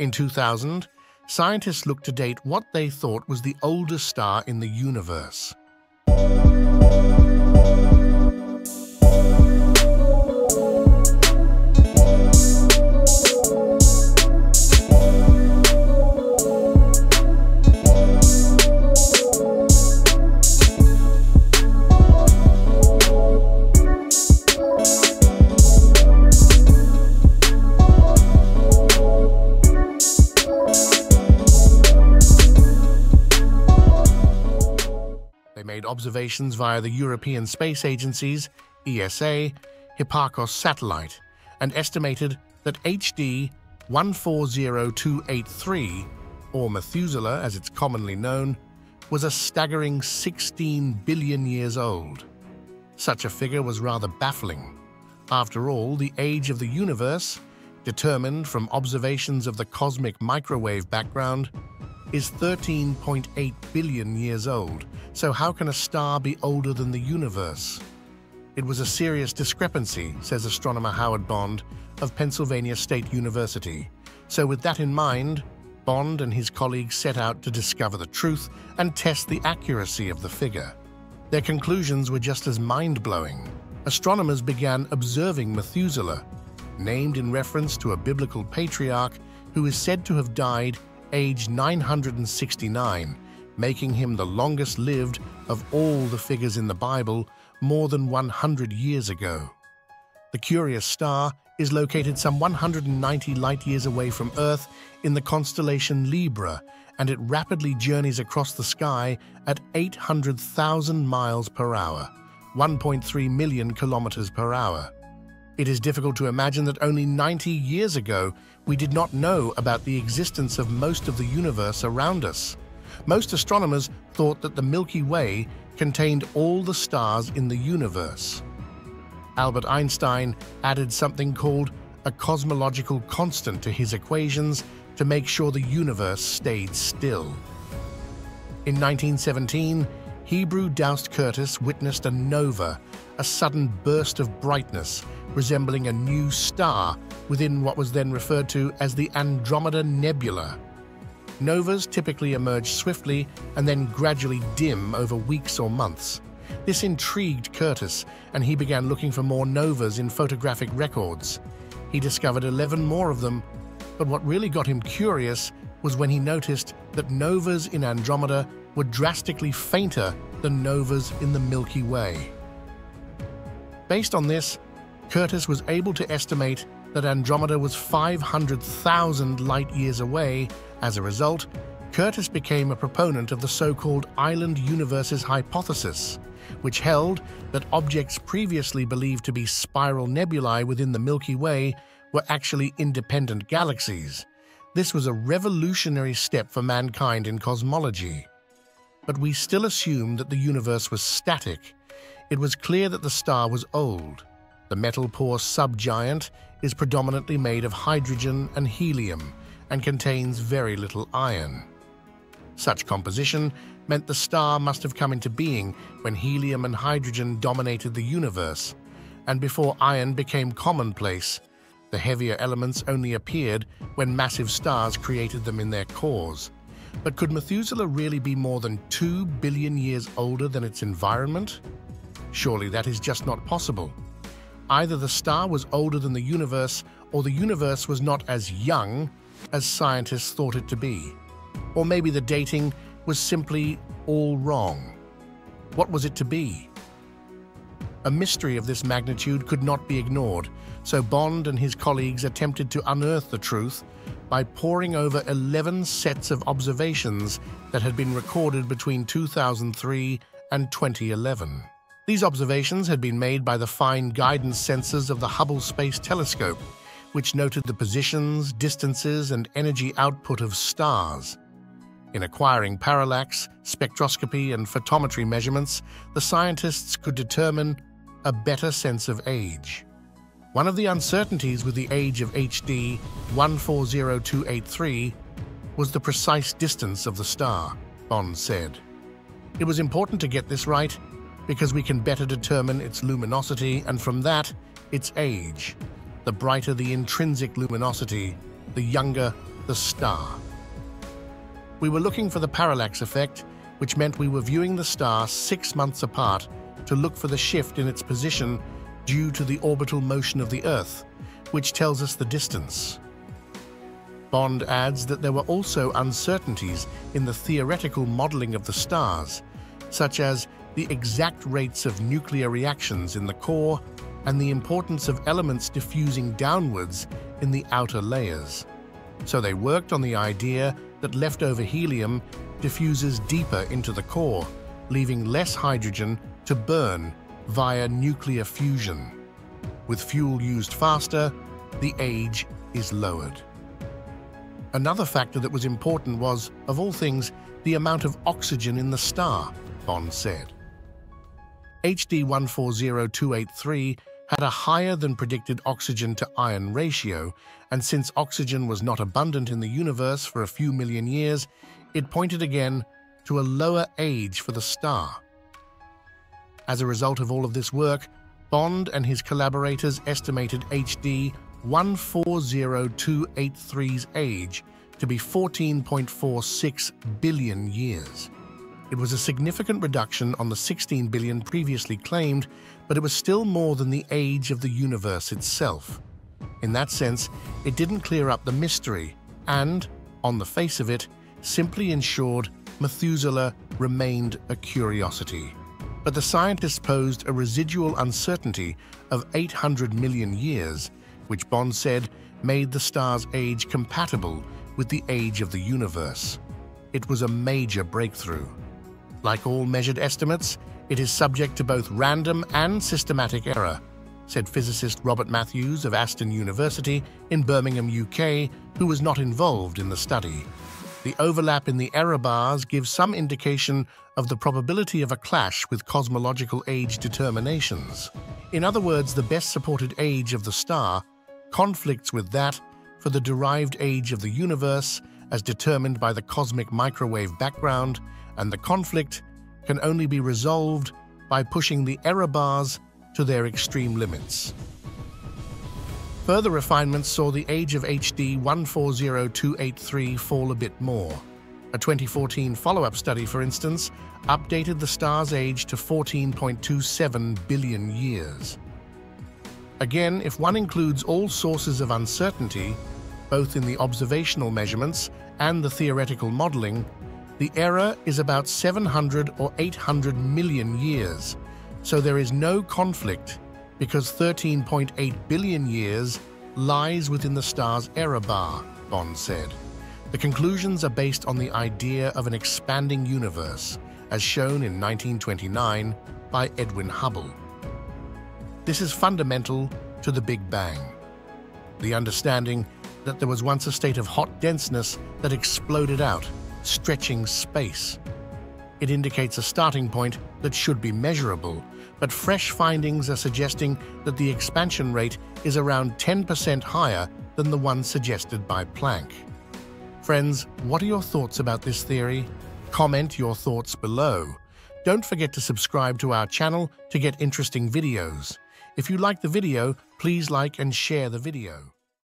In 2000, scientists looked to date what they thought was the oldest star in the universe. Made observations via the European Space Agency's ESA Hipparcos satellite and estimated that HD 140283, or Methuselah as it's commonly known, was a staggering 16 billion years old. Such a figure was rather baffling. After all, the age of the universe, determined from observations of the cosmic microwave background, is 13.8 billion years old, so how can a star be older than the universe? It was a serious discrepancy, says astronomer Howard Bond of Pennsylvania State University. So with that in mind, Bond and his colleagues set out to discover the truth and test the accuracy of the figure. Their conclusions were just as mind-blowing. Astronomers began observing Methuselah, named in reference to a biblical patriarch who is said to have died aged 969, making him the longest lived of all the figures in the Bible more than 100 years ago. The curious star is located some 190 light-years away from Earth in the constellation Libra, and it rapidly journeys across the sky at 800,000 miles per hour, 1.3 million kilometers per hour. It is difficult to imagine that only 90 years ago we did not know about the existence of most of the universe around us. Most astronomers thought that the Milky Way contained all the stars in the universe. Albert Einstein added something called a cosmological constant to his equations to make sure the universe stayed still. In 1917, Heber Doust Curtis witnessed a nova, a sudden burst of brightness resembling a new star within what was then referred to as the Andromeda Nebula. Novas typically emerge swiftly and then gradually dim over weeks or months. This intrigued Curtis, and he began looking for more novas in photographic records. He discovered 11 more of them, but what really got him curious was when he noticed that novas in Andromeda were drastically fainter than novas in the Milky Way. Based on this, Curtis was able to estimate that Andromeda was 500,000 light-years away. As a result, Curtis became a proponent of the so-called island universes hypothesis, which held that objects previously believed to be spiral nebulae within the Milky Way were actually independent galaxies. This was a revolutionary step for mankind in cosmology. But we still assumed that the universe was static. It was clear that the star was old. The metal-poor subgiant is predominantly made of hydrogen and helium and contains very little iron. Such composition meant the star must have come into being when helium and hydrogen dominated the universe, and before iron became commonplace, the heavier elements only appeared when massive stars created them in their cores. But could Methuselah really be more than 2 billion years older than its environment? Surely that is just not possible. Either the star was older than the universe, or the universe was not as young as scientists thought it to be. Or maybe the dating was simply all wrong. What was it to be? A mystery of this magnitude could not be ignored, so Bond and his colleagues attempted to unearth the truth by poring over 11 sets of observations that had been recorded between 2003 and 2011. These observations had been made by the fine guidance sensors of the Hubble Space Telescope, which noted the positions, distances, and energy output of stars. In acquiring parallax, spectroscopy, and photometry measurements, the scientists could determine a better sense of age. One of the uncertainties with the age of HD 140283 was the precise distance of the star, Bond said. It was important to get this right because we can better determine its luminosity and from that, its age. The brighter the intrinsic luminosity, the younger the star. We were looking for the parallax effect, which meant we were viewing the star six months apart to look for the shift in its position due to the orbital motion of the Earth, which tells us the distance. Bond adds that there were also uncertainties in the theoretical modeling of the stars, such as the exact rates of nuclear reactions in the core and the importance of elements diffusing downwards in the outer layers. So they worked on the idea that leftover helium diffuses deeper into the core, leaving less hydrogen to burn via nuclear fusion. With fuel used faster, the age is lowered. Another factor that was important was, of all things, the amount of oxygen in the star, Bond said. HD 140283 had a higher than predicted oxygen to iron ratio, and since oxygen was not abundant in the universe for a few million years, it pointed again to a lower age for the star. As a result of all of this work, Bond and his collaborators estimated HD 140283's age to be 14.46 billion years. It was a significant reduction on the 16 billion previously claimed, but it was still more than the age of the universe itself. In that sense, it didn't clear up the mystery and, on the face of it, simply ensured Methuselah remained a curiosity. But the scientists posed a residual uncertainty of 800 million years which Bond said made the star's age compatible with the age of the universe. It was a major breakthrough. Like all measured estimates, it is subject to both random and systematic error, said physicist Robert Matthews of Aston University in Birmingham, UK, who was not involved in the study. The overlap in the error bars gives some indication of the probability of a clash with cosmological age determinations. In other words, the best supported age of the star conflicts with that for the derived age of the universe as determined by the cosmic microwave background, and the conflict can only be resolved by pushing the error bars to their extreme limits. Further refinements saw the age of HD 140283 fall a bit more. A 2014 follow-up study, for instance, updated the star's age to 14.27 billion years. Again, if one includes all sources of uncertainty, both in the observational measurements and the theoretical modeling, the error is about 700 or 800 million years, so there is no conflict because 13.8 billion years lies within the star's error bar, Bond said. The conclusions are based on the idea of an expanding universe, as shown in 1929 by Edwin Hubble. This is fundamental to the Big Bang. The understanding that there was once a state of hot denseness that exploded out, stretching space. It indicates a starting point that should be measurable, but fresh findings are suggesting that the expansion rate is around 10% higher than the one suggested by Planck. Friends, what are your thoughts about this theory? Comment your thoughts below. Don't forget to subscribe to our channel to get interesting videos. If you like the video, please like and share the video.